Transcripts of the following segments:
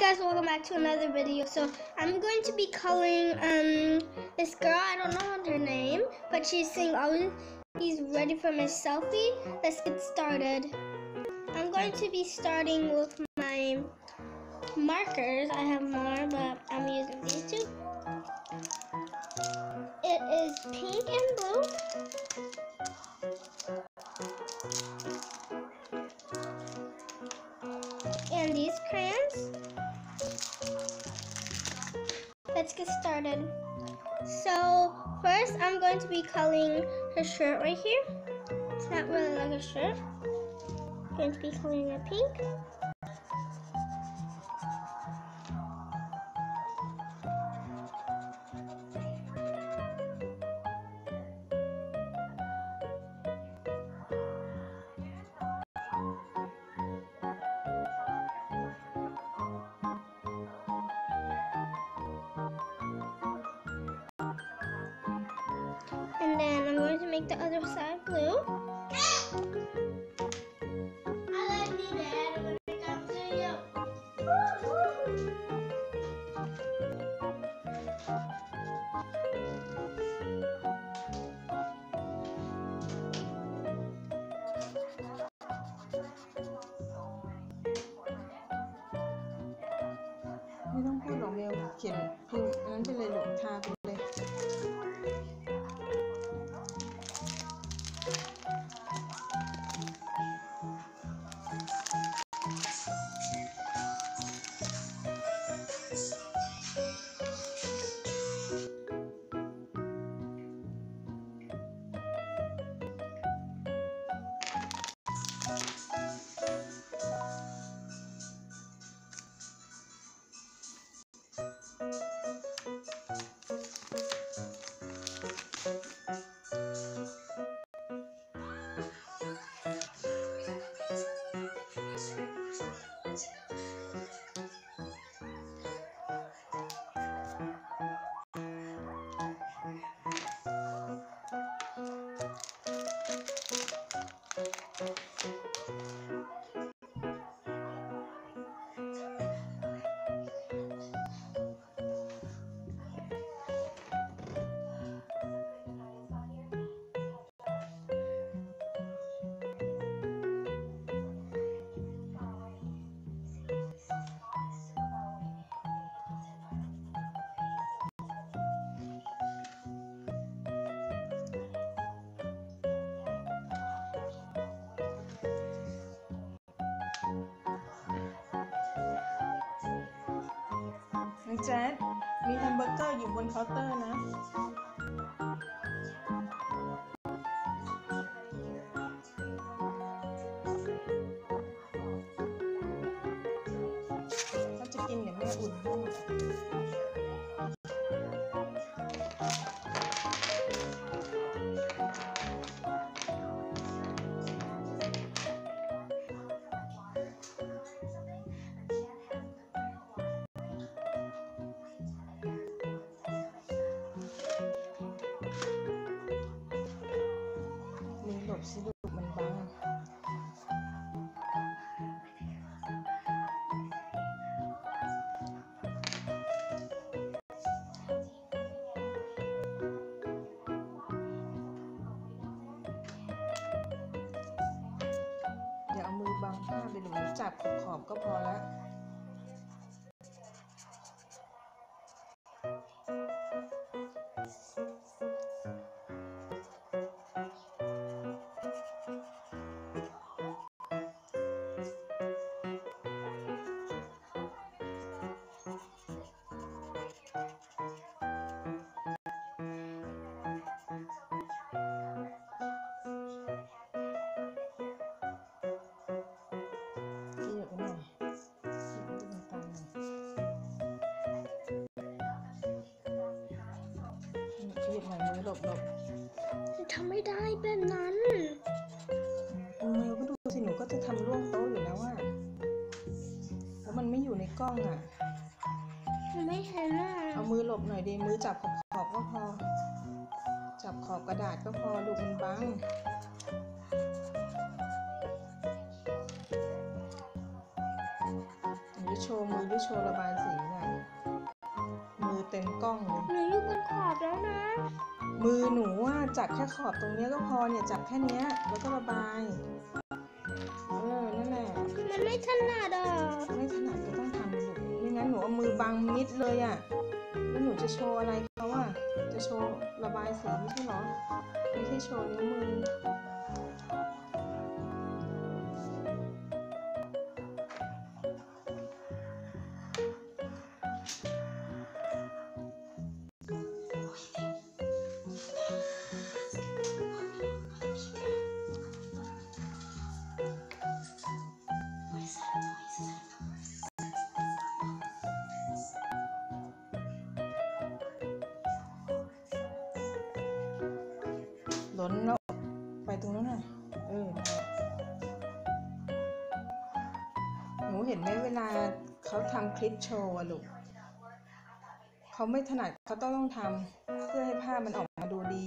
guys, welcome back to another video. So I'm going to be coloring um this girl. I don't know her name, but she's saying always he's ready for my selfie. Let's get started. I'm going to be starting with my markers. I have more, but I'm get started. So first I'm going to be coloring her shirt right here. It's not really like a shirt. I'm going to be coloring it pink. Then I'm going to make the other side blue. ๆไม่ต้องพูดหรอกเมลเขียนพิมพ์อันนั้นไปเลยลูกทาไน้องแจ๊สมีแฮมเบอร์เกอร์อยู่บนเคาน์เตอร์นะ เราจะกินเดี๋ยวแม่อุ่นให้ จับขอบๆก็พอแล้ว ขยับหน่อยมือหลบหลบทำไม่ได้แบบนั้นอืมมือก็ดูสิหนูก็จะทำร่วงโต๊ะอยู่แล้วอะแล้วมันไม่อยู่ในกล้องอะมันไม่เห็นอะเอามือหลบหน่อยดีมือจับขอบขอบๆก็พอ จับขอบกระดาษก็พอลูกมันบังหนูโชว์มือหรือโชว์ระบายสีน่ะมือ เต็มกล้องเลยหนูอยู่บนขอบแล้วนะ มือหนูว่าจับแค่ขอบตรงเนี้ยก็พอเนี่ยจับแค่เนี้ยแล้วก็ระบายเออนั่นแหละมันไม่ถนัดอะไม่ถนัดก็ต้องทำลูกไม่งั้นหนูเอามือบังมิดเลยอะ่ะแล้วหนูจะโชว์อะไรเขาอะจะโชว์ระบายสีไม่ใช่เหรอไม่ใช่โชว์นิ้วมือ นแล้วไปตรงนั้นหน่อยเออหนูเห็นไหมเวลาเขาทำคลิปโชว์อะลูกเขาไม่ถนัดเขาต้องต้องทำเพื่อให้ภาพมันออกมาดูดี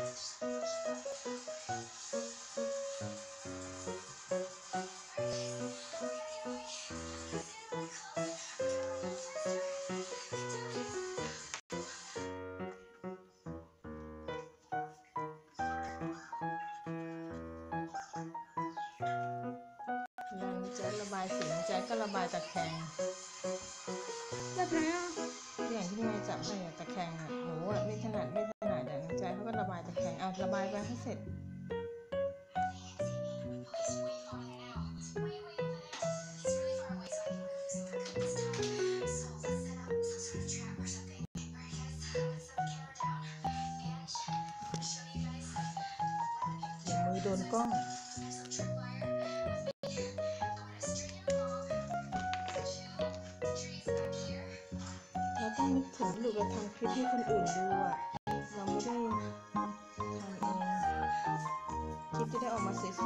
ยังแจ๊ดระบายสีแจ๊ดก็ระบายตะแคงแบบไหนอะอย่างที่นายจับให้อะตะแคงอะหนูอะไม่ถนัดไม่ บายตะแคงอะระบายไปให้เสร็จอย่ามือโดนกล้องเราต้องนึกถึงหรือเราทำคลิปให้คนอื่นดูอะ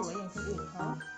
ได้ออก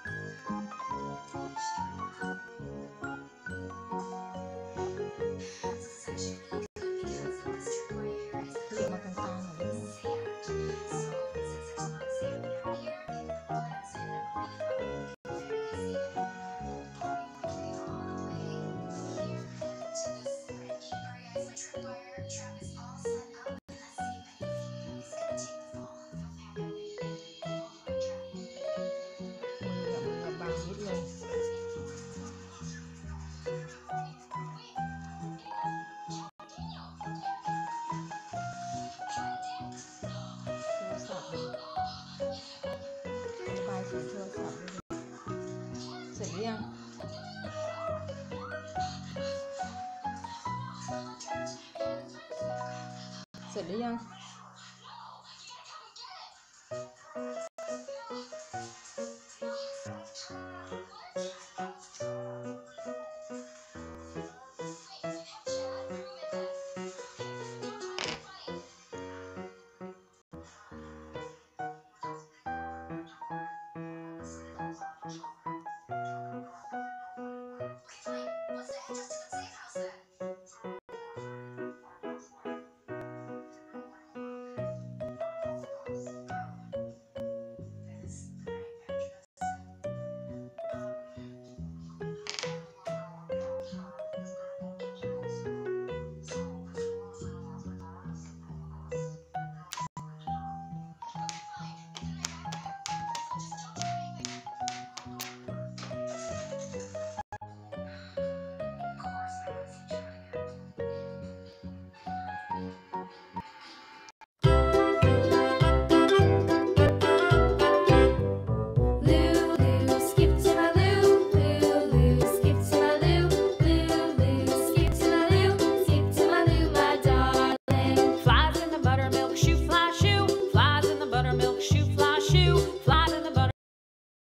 เสร็จหรื